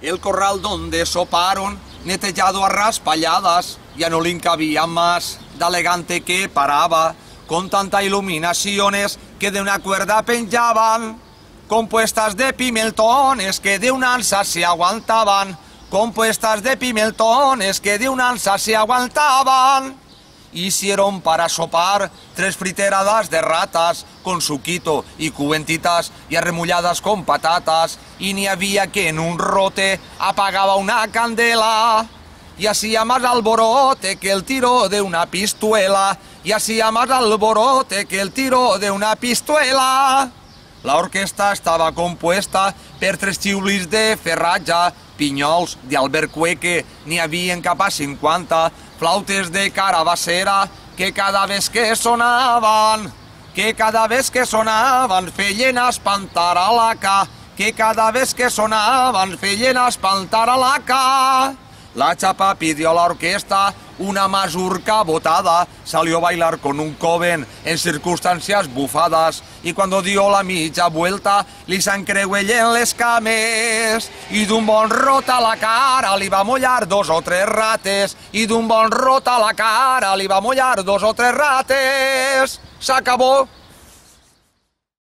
El corral donde soparon, netejado a raspalladas, ya no le cabía más, de elegante que paraba, con tanta iluminaciones que de una cuerda penjaban, compuestas de pimentones que de un alza se aguantaban, compuestas de pimentones que de un alza se aguantaban. Hicieron para sopar tres friteradas de ratas con suquito y cubentitas y arremulladas con patatas. Y ni había que en un rote apagaba una candela. Y hacía más alborote que el tiro de una pistuela. Y hacía más alborote que el tiro de una pistuela. La orquesta estava compuesta per tres xiulis de ferratge, pinyols d'albercueque, n'hi havien cap a 50, flautes de carabassera que cada vez que sonaven, que cada vez que sonaven feien espantar a la ca, que cada vez que sonaven feien espantar a la ca. La chapa pidió a la orquesta una mazurca botada, salió a bailar con un coven en circunstancias bufadas y cuando dio la mitja vuelta li s'encreuellen les cames i d'un bon rot a la cara li va mullar dos o tres rates i d'un bon rot a la cara li va mullar dos o tres rates. S'acabó.